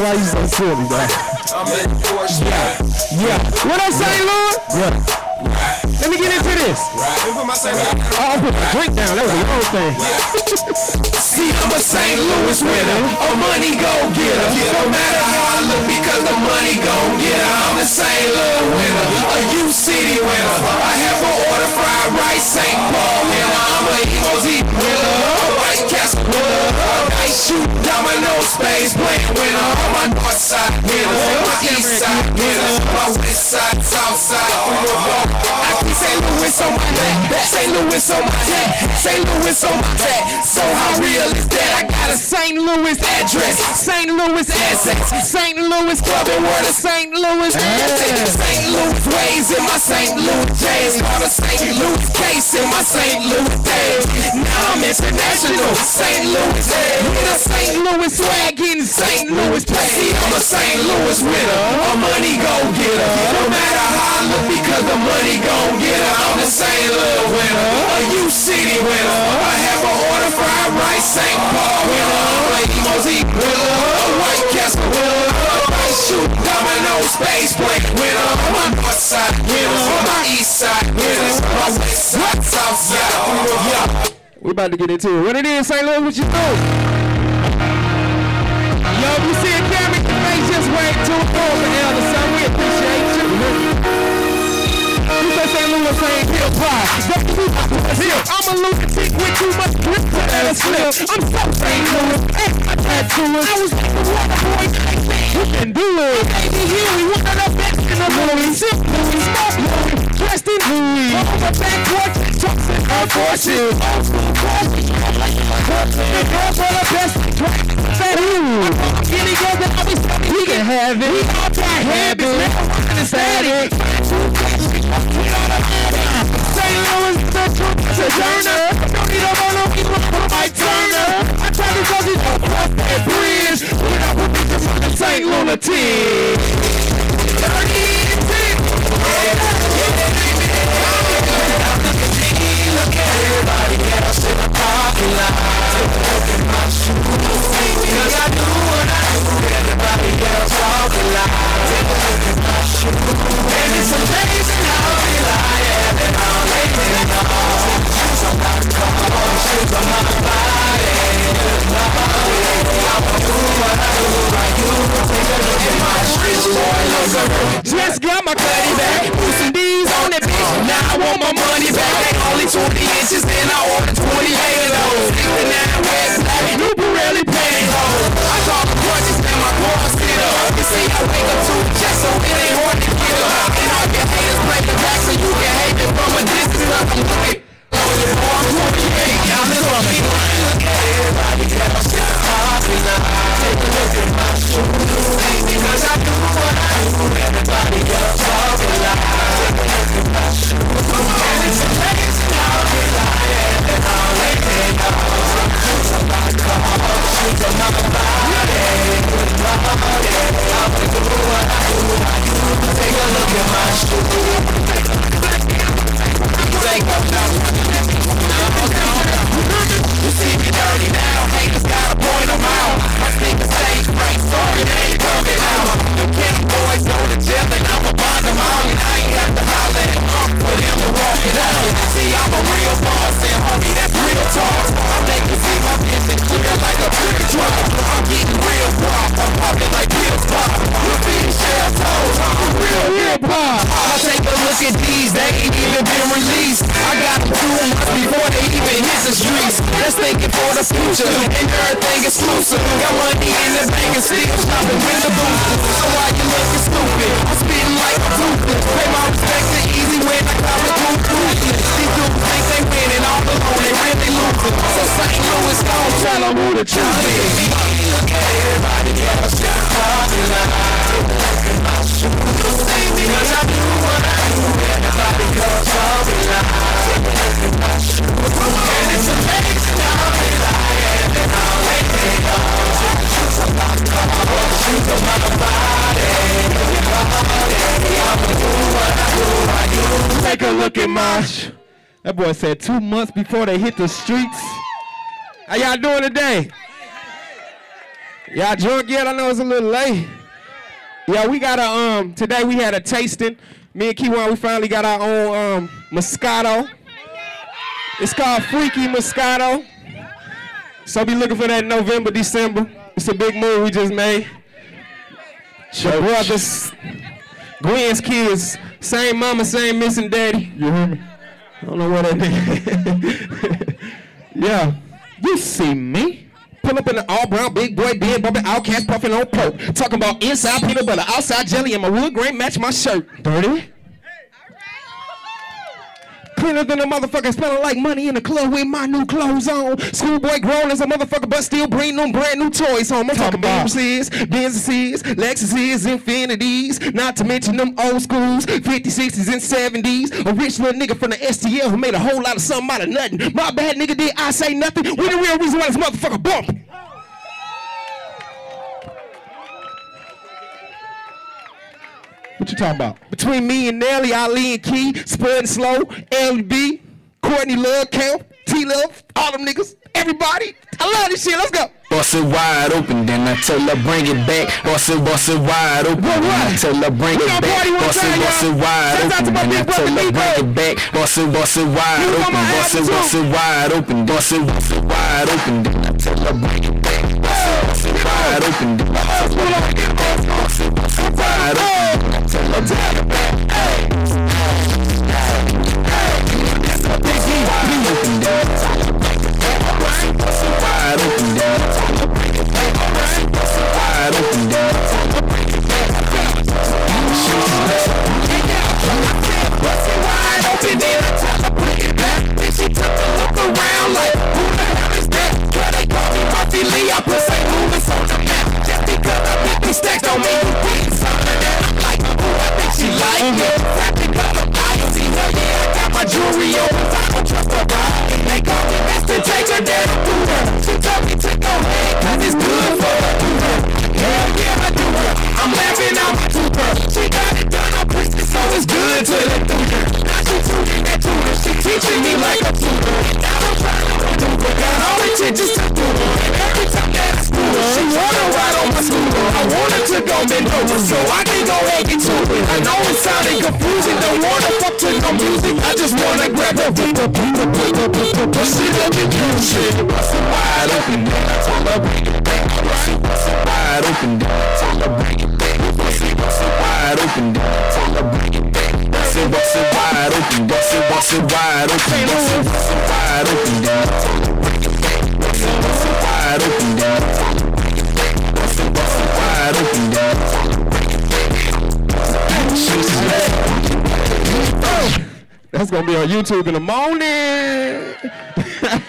why you so silly, man. Yeah, yeah. What up, St. Louis? Yeah. Let me get into this. Oh, I put my drink down. That was the wrong thing. See, I'm a St. Louis winner, a money go getter. No matter how I look, because the money go getter. I'm a St. Louis winner, a U City winner. I have an order fried rice, St. Paul winner. I'm a Emo Deep winner, a White Castle winner. A night shoot, domino space playing winner. My north side my east side my west side, south side. I keep St. Louis on my neck, St. Louis on my neck, St. Louis on my neck. So how real is that? I got a St. Louis address, St. Louis assets, St. Louis club and word of St. Louis St. Louis ways in my St. Louis days. Called a St. Louis case in my St. Louis days. Now I'm international, St. Louis. With a St. Louis swag in St. Louis place. I'm a St. Louis winner, a money go getter. No matter how I look, because the money go getter. I'm the St. Louis winner, a U City winner. I have an order fried rice, St. Paul winner. Mosaic winner, a White Castle winner. A domino space winner. My north side winner, my east side winner. My west side, south side. We about to get into it. What it is, St. Louis, what you do? Yo, you see a camera just hop. I'm a lunatic with too much grip to let it slip. I'm so St. Louis. And my tattooers. I was like the water boy. You can do it. Me we can have it. We all habits. Never rockin' the static. St. Louis, the truth is. Don't need a mono, we look for Mike Turner. I try to across that bridge. Put this in the St. Lunatic. My cutty back. Put some D's on that bitch. Now I want my money back. They only 20 inches, then I ordered 28 of those. And now west black, barely paying hoes. I call the punches, now my boys sit up. You see, I wake up to the chest, so it ain't at these, they ain't even been released. I got them two months before they even hit the streets. That's thinking for the future, and everything exclusive. Got money in the bank and still shopping with the booster. So why you looking stupid? I'm spitting like a ruthless. Pay my respect to I do. Take a look at my. That boy said two months before they hit the streets. How y'all doing today? Y'all drunk yet? I know it's a little late. Yeah, we got a um today we had a tasting. Me and Kyjuan, we finally got our own um Moscato. It's called Freaky Moscato. So be looking for that in November, December. It's a big move we just made. The brothers, Gwen's kids, same mama, same missing daddy. You hear me? I don't know what that is. yeah, you see me. Pull up in the all brown big boy being bumping outcast puffing on poke. Talking about inside peanut butter, outside jelly, and my wood grain match my shirt. Dirty. Cleaner than a motherfucker, smelling like money in the club with my new clothes on. Schoolboy grown as a motherfucker, but still bring them brand new toys home. I'm talking Benzes, Benzes, Lexuses, Infinities, not to mention them old schools, 50s, 60s, and 70s. A rich little nigga from the STL who made a whole lot of something out of nothing. My bad nigga, did I say nothing? We the real reason why this motherfucker bump. What you talking about? Between me and Nelly, Ali and Key, Spud and Slow, LB, Courtney Love, Camp, T Love, all them niggas, everybody. I love this shit. Let's go. Bust it wide open, then I tell her bring it back. Bust it, bust it wide open, What, then I tell her bring We it back. party Bust it, time, bust it wide Shout open, then I tell her bring it back. Bust it, bust it wide You open, my bust it, album, bust it wide open, bust it, bust it wide open, then I tell her bring it back. Bust it, bust it wide open, wide open, then I tell her it back. Hey. Intentions to do. And every time that I school she wanna ride on my scooter. I want her to go bend so I can go ahead and to it. I know it sounded confusing. Don't wanna fuck to no music. I just wanna grab her. Push it up and do shit. Bust it wide open, then I told her bring it back. Bust it, it wide open, then I told her bring it back. It, bust it wide open, then I told her bring it back. Bust it, bust it wide open, bust it, bust it wide open, bust it, bust it wide open, then I told her That's gonna be on YouTube in the morning.